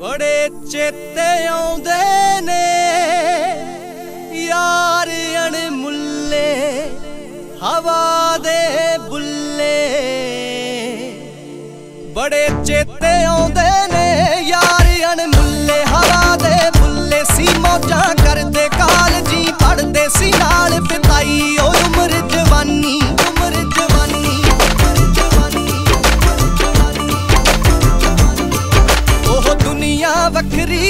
ਬੜੇ ਚੇਤੇ ਆਉਂਦੇ ਨੇ। ਯਾਰ ਅਣਮੁੱਲੇ ਹਵਾ ਦੇ ਬੁੱਲੇ। ਬੜੇ ਚੇਤੇ ਆਉਂਦੇ ਨੇ, ਯਾਰ ਅਣਮੁੱਲੇ ਹਵਾ ਦੇ ਬੁੱਲੇ। ਸੀ ਮੌਜਾਂ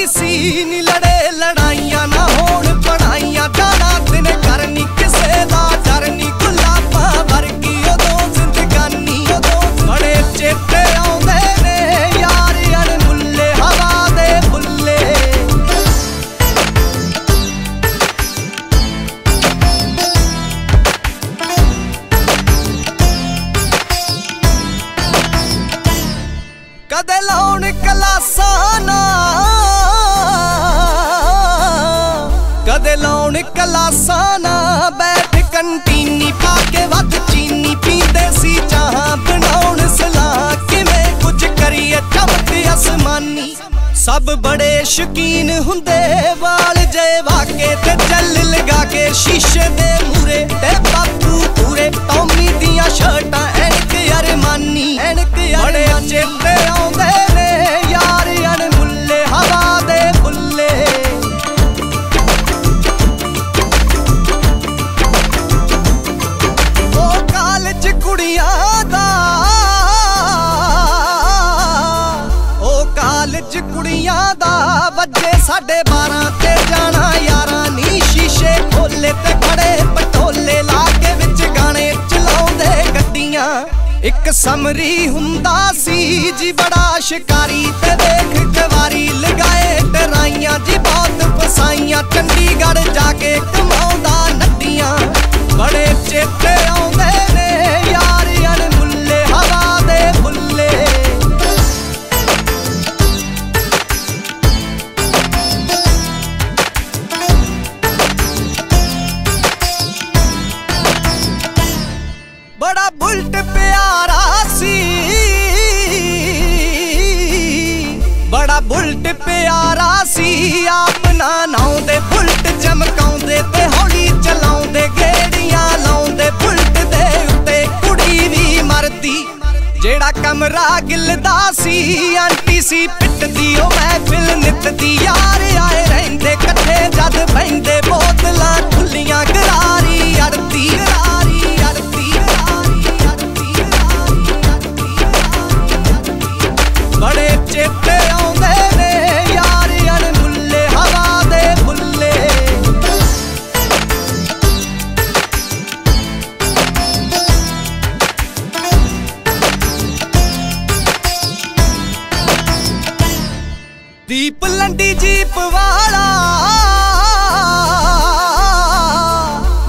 ਵੱਖਰੀ ਸੀ ਨੀ ਲੜੇ, ਲੜਾਈਆਂ ਨਾ ਹੋਣ ਪੜਾਈਆਂ ਜਾਣਾ ਦਿਨ ਕਰਨੀ ਕਿਸੇ ਦਾ ਡਰ ਨੀ। ਗੁਲਾਬਾਂ ਵਰਗੀ ਉਦੋਂ ਜ਼ਿੰਦਗਾਨੀ ਉਦੋਂ ਬੜੇ ਚੇਤੇ ਆਉਂਦੇ ਨੇ, ਯਾਰ ਅਣਮੁੱਲੇ ਹਵਾ ਦੇ ਬੁੱਲੇ ਕਦੇ ਲਾਉਣ ਕਲਾਸਾਂ ਨਾ ਲਾਉਣ ਨਾ ਬੈਠ ਕੰਟੀਨੀ ਪਾ ਕੇ ਵੱਧ ਚੀਨੀ ਪੀਂਦੇ ਸੀ, ਚਾਹਾਂ ਬਣਾਉਣ ਸਲਾਹ। ਕਿਵੇਂ ਕੁਝ ਕਰੀਏ ਚਮਕ ਅਸਮਾਨੀ। ਸਭ ਬੜੇ ਸ਼ਕੀਨ ਹੁੰਦੇ, ਵਾਲ ਜੇ ਵਾਕੇ ਤੇ ਚੱਲ ਲਗਾ ਕੇ ਸ਼ੀਸ਼ੇ ਦੇ ਮੂਰੇ ਤੇ ਬਾਪੂ ਪੂਰੇ, ਟੌਮੀ ਦੀਆਂ ਸ਼ਰਟਾਂ ਐਨਕ ਅਰਮਾਨੀ ਕਾਲਜ ਕੁੜੀਆਂ ਦਾ ਵੱਜੇ ਸਾਡੇ 12 ਤੇ ਜਾਣਾ ਯਾਰਾਂ ਨੀ, ਸ਼ੀਸ਼ੇ ਖੋਲੇ ਤੇ ਖੜੇ ਪਟੋਲੇ ਲਾ ਕੇ ਵਿੱਚ ਗਾਣੇ ਚਲਾਉਂਦੇ ਗੱਡੀਆਂ। ਇੱਕ ਸਮਰੀ ਹੁੰਦਾ ਸੀ ਜੀ, ਬੜਾ ਸ਼ਿਕਾਰੀ ਤੇ ਦੇਖ ਕਵਾਰੀ ਲਗਾਏ ਡਰਾਈਆਂ ਜੀ, ਬਹੁਤ ਫਸਾਈਆਂ। ਚੰਡੀਗੜ੍ਹ ਜਾ ਕੇ ਕਮਾਉਂਦਾ ਨੱਡੀਆਂ ਬੜੇ ਚੇਤੇ ਬੜਾ ਬੁਲਟ ਪਿਆਰਾ ਸੀ। ਬੜਾ ਬੁਲਟ ਪਿਆਰਾ ਸੀ। ਆਪਣਾ ਨਾਉਂਦੇ, ਬੁਲਟ ਚਮਕਾਉਂਦੇ ਤੇ ਹੌਲੀ ਚਲਾਉਂਦੇ, ਗੇੜੀਆਂ ਲਾਉਂਦੇ, ਬੁਲਟ ਦੇ ਉੱਤੇ ਕੁੜੀ ਵੀ ਮਰਦੀ। ਜਿਹੜਾ ਕਮਰਾ ਗਿਲਦਾ ਸੀ, ਆਂਟੀ ਸੀ ਪਿੱਟਦੀ, ਉਹ ਮਹਿਫਿਲ ਨਿੱਤਦੀ। ਯਾਰ ਆਏ ਰਹਿੰਦੇ, ਇਕੱਠੇ ਜਦ ਬੈਂਦੇ ਬੋਤਲਾਂ ਖੁੱਲੀਆਂ, ਗਰਾਰੀ ਅੜਦੀ। ਦੀਪ ਲੰਡੀ ਜੀਪ ਵਾਲਾ।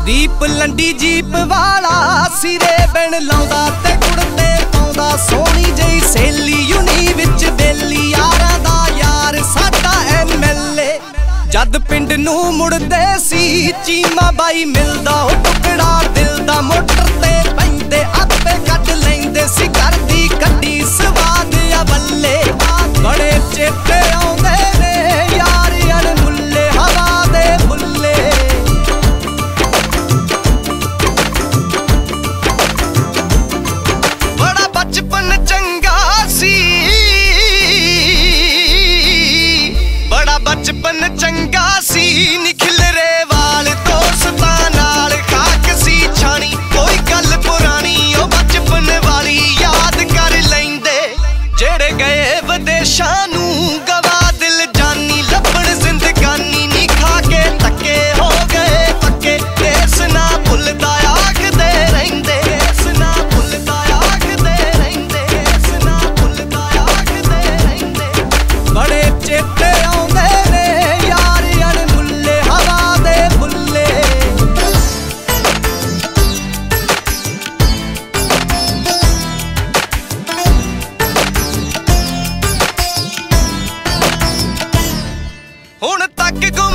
ਦੀਪ, ਲੰਡੀ ਜੀਪ ਵਾਲਾ, ਸਿਰੇ ਬਣ ਲਾਉਂਦਾ ਤੇ ਕੁੜਤੇ ਪਾਉਂਦਾ। ਸੋਹਣੀ ਜਈ ਸੇਲੀ ਯੂਨੀ ਵਿੱਚ ਬੇਲੀ, ਯਾਰਾਂ ਦਾ ਯਾਰ ਸਾਡਾ ਐਮਐਲਏ ਜਦ ਪਿੰਡ ਨੂੰ ਮੁੜਦੇ ਸੀ, ਚੀਮਾ ਬਾਈ ਮਿਲਦਾ, ਉਹ ਟੁਕੜਾ ਦਿਲ ਦਾ ਮੋਟਰ ਤੇ ਪੈਂਦੇ, ਆਪੇ ਹੁਣ ਤੱਕ ਗੁੰਮ